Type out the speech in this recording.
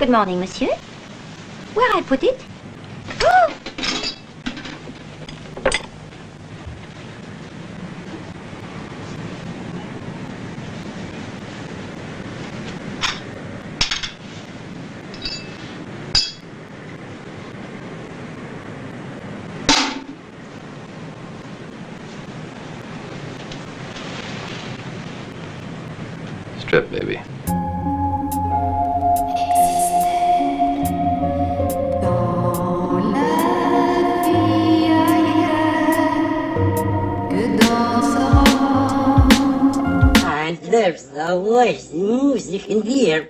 Good morning, monsieur. Where I put it? Oh! Strip, baby. Сдавай, сдавай, снюзник, инвер.